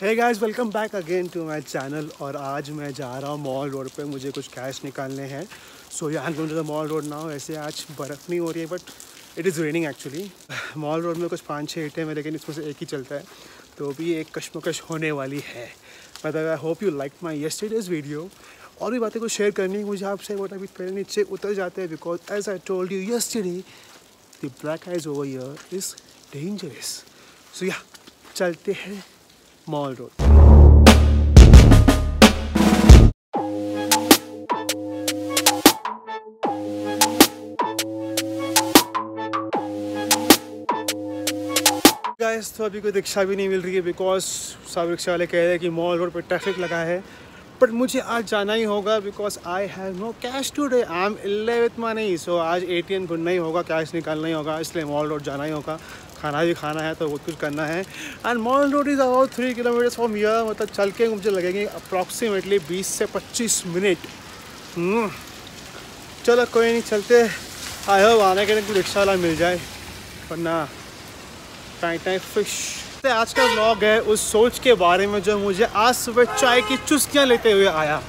Hey guys welcome back again to my channel और आज मैं जा रहा हूँ मॉल रोड पे, मुझे कुछ कैश निकालने हैं। सो यहाँ गोइंग मॉल रोड नाउ ऐसे आज बर्फ़ नहीं हो रही है but it is raining actually mall road में कुछ पाँच छः ईटें हैं, लेकिन इसमें से एक ही चलता है तो भी एक कश्मकश होने वाली है। मतलब I hope you like my yesterday's video और भी बातें कुछ शेयर करनी है मुझे आपसे बट अभी पहले नीचे उतर जाते हैं because as I told you yesterday the black ice over here is dangerous so yeah चलते हैं। मॉल रोड गाइस तो अभी कोई रिक्शा भी नहीं मिल रही है बिकॉज़ सब रिक्शा वाले कह रहे हैं कि मॉल रोड पर ट्रैफ़िक लगा है। बट मुझे आज जाना ही होगा because I have no cash today I am ill with money so आज ए टी एम ढूंढना ही होगा कैश निकालना ही होगा, इसलिए मॉल रोड जाना ही होगा। खाना भी खाना है तो बहुत कुछ करना है। And mall road is about three kilometres from here मतलब चल के मुझे लगेंगे अप्रॉक्सीमेटली बीस से पच्चीस मिनट। हम्म, चलो कोई नहीं चलते आई होप आने के लिए रिक्शा वाला मिल जाए। वरना टाइम टाइम फ़िश आज का व्लॉग है उस सोच के बारे में जो मुझे आज सुबह चाय की चुस्कियाँ लेते हुए आया।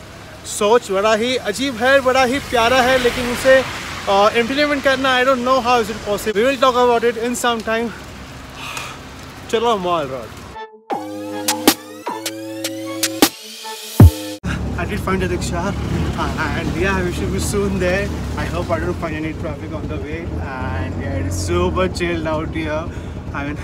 सोच बड़ा ही अजीब है बड़ा ही प्यारा है लेकिन उसे इम्प्लीमेंट करना I don't know how is it possible we will talk about it in some time चलो mall road I did find a rickshaw and yeah we should be soon there I hope I don't find any traffic on the way and yeah it is super chilled out here I mean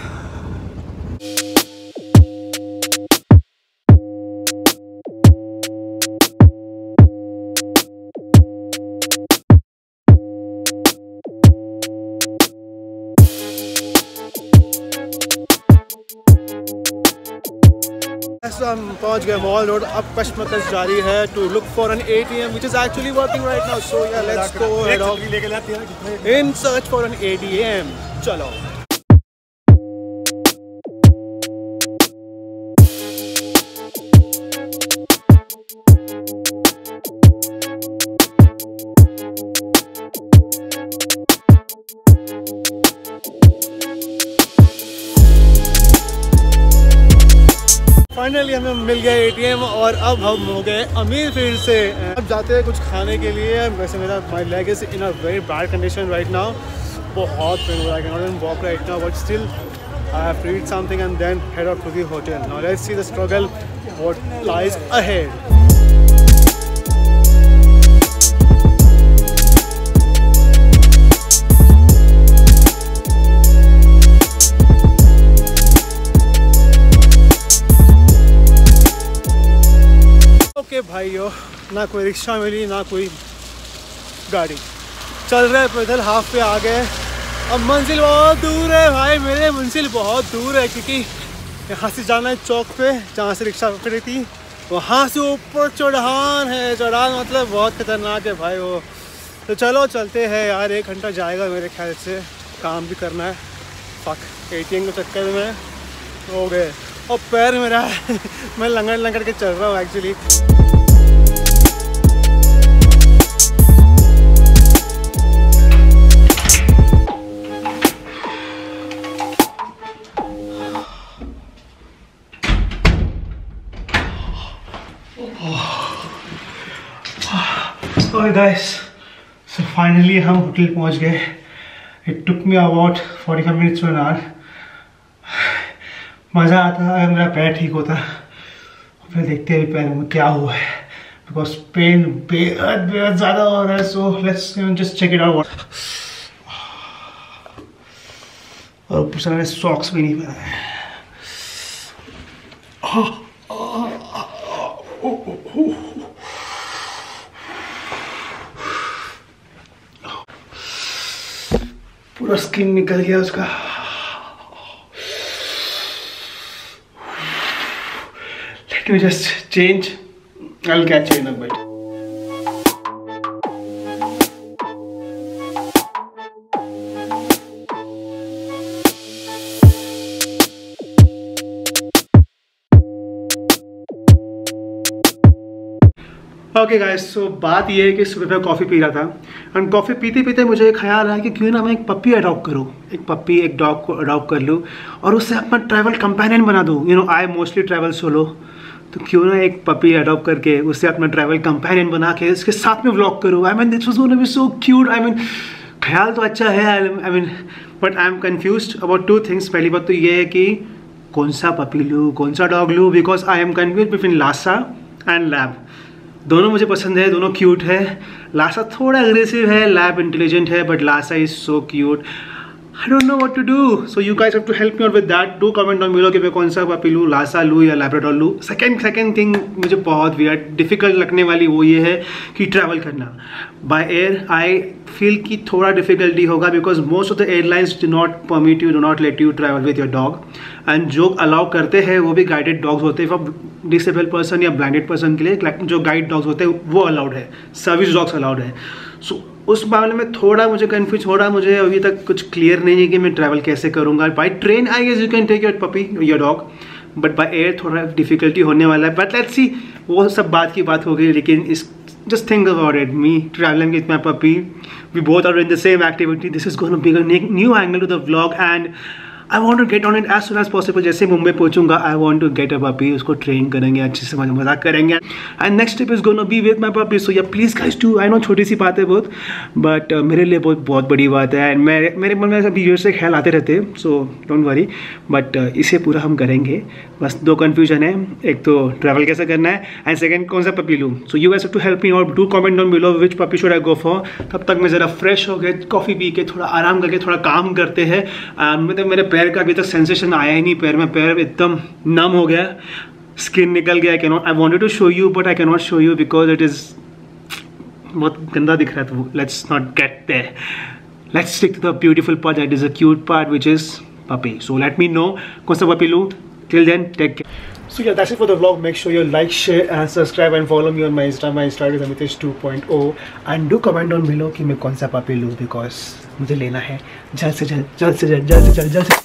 So हम पहुँच गए Mall Road अब कशमकश जारी है to look for an ATM which is actually working right now so yeah let's go head off in search for an ATM चलो। Finally हमें मिल गया एटीएम और अब हम हो गए अमीर फ़ील्ड से। अब जाते हैं कुछ खाने के लिए। वैसे मेरा my leg is in a very bad condition right now बहुत पेन हो रहा है। Not walk right now but still I have read something and then head off to the hotel knowledge see the struggle what lies ahead. भाइयों ना कोई rickshaw मिली, ना कोई गाड़ी। चल रहे पैदल हाफ़ पे आ गए। अब मंजिल बहुत दूर है भाई, मेरे मंजिल बहुत दूर है, क्योंकि यहाँ से जाना है चौक पे, जहाँ से रिक्शा पकड़ी थी। वहाँ से ऊपर चढ़ान है चढ़ान मतलब बहुत खतरनाक है भाई वो। तो चलो, चलते हैं यार, एक घंटा जाएगा मेरे ख्याल से। काम भी करना है। पक ए टी के चक्कर में हो गए। और पैर मेरा मैं लंगड़ लंगड़ के चल रहा हूँ एक्चुअली गाइस सो फाइनली हम होटल पहुँच गए it took me about 45 minutes to an hour मज़ा आता अगर मेरा पैर ठीक होता फिर देखते हैं पैर में क्या हुआ है। बिकॉज़ पेन बेहद बेहद ज़्यादा हो रहा है so let's just check it out और ऊपर से मैंने सॉक्स भी नहीं पहना है। पूरा स्किन निकल गया उसका। Me just change, i'll catch you in a bit. Okay guys so बात ये है कि सुबह मैं कॉफ़ी पी रहा था। एंड कॉफ़ी पीते पीते मुझे ख्याल आया कि क्यों ना मैं एक पप्पी अडॉप्ट करूँ। एक पप्पी एक डॉग को अडॉप्ट कर लूँ और उससे अपना ट्रैवल कंपेनियन बना दूँ। You know I mostly travel solo तो क्यों ना एक पपी अडॉप्ट करके उससे अपना ट्रैवल कंपेनियन बना के उसके साथ में व्लॉग करूँ? I mean this was gonna be so cute I mean ख्याल तो अच्छा है I mean but I am confused about two things पहली बात तो ये है कि कौन सा पपी लूँ, कौन सा डॉग लूँ? Because I am confused between Lhasa and lab दोनों मुझे पसंद है, दोनों क्यूट है। लासा थोड़ा अग्रेसिव है लैब इंटेलिजेंट है but Lhasa is so cute I don't know what to do so you have to help me with that do comment on below कि मैं कौन सा पपी लूँ लासा लूँ या लैब्राडोर लूँ। सेकेंड सेकंड थिंग मुझे बहुत वियर्ड डिफ़िकल्ट लगने वाली वो ये है कि ट्रैवल करना। बाय एयर आई फील कि थोड़ा डिफिकल्टी होगा because most of the airlines do not permit you do not let you travel with your dog and जो अलाउ करते हैं वो भी गाइडेड डॉग्स होते हैं। फॉर डिसेबल पर्सन या ब्लाइंडेड पर्सन के लिए जो गाइड डॉग्स होते हैं वो अलाउड है। सर्विस डॉग्स अलाउड है। सो so, उस मामले में थोड़ा मुझे कन्फ्यूज़ हो रहा मुझे अभी तक कुछ क्लियर नहीं है कि मैं ट्रैवल कैसे करूँगा। By train I guess you can take your puppy your dog but by air थोड़ा डिफिकल्टी होने वाला है। बट लेट्स सी वो सब बात की बात हो गई, लेकिन इस, just think about it me traveling with my puppy we both are in the same activity, this is going to new angle to the vlog and I want to get on it as soon as possible जैसे Mumbai पहुंचूँगा I want to get a puppy उसको train करेंगे अच्छे से मज़ाक करेंगे। And next step is gonna be with my puppy so yeah please guys to I know छोटी सी बात है बहुत बट uh, मेरे लिए बहुत बहुत बड़ी बात है। एंड मेरे मेरे मन में अभी यूर से ख्याल आते रहते हैं सो डोंट वरी बट इसे पूरा हम करेंगे। बस दो कन्फ्यूज़न है। एक तो ट्रैवल कैसे करना है एंड सेकेंड कौन सा पपी लूँ? So you have to help me और do comment on below which puppy should I go for तब तक मैं ज़रा फ्रेश हो गए कॉफ़ी पी के थोड़ा आराम करके थोड़ा काम करते हैं। मतलब मेरे पैर का अभी तक सेंसेशन आया ही नहीं, पैर में पैर एकदम नम हो गया स्किन निकल गया I cannot I wanted to show you but I cannot show you because it is बहुत गंदा दिख रहा है तो let's not get there let's stick to the beautiful part that is a cute part which is puppy so let me know कौन सा puppy लूँ? Till then, take care. So yeah, that's it for the vlog. Make sure you like, share, and subscribe and follow me on my insta. My insta is amitesh 2.0 and do comment on below कि मैं कौन सा पापी लूँ because मुझे लेना है। जल्द से जल्द जल्द से जल्द जल्द से जल्द जल्द से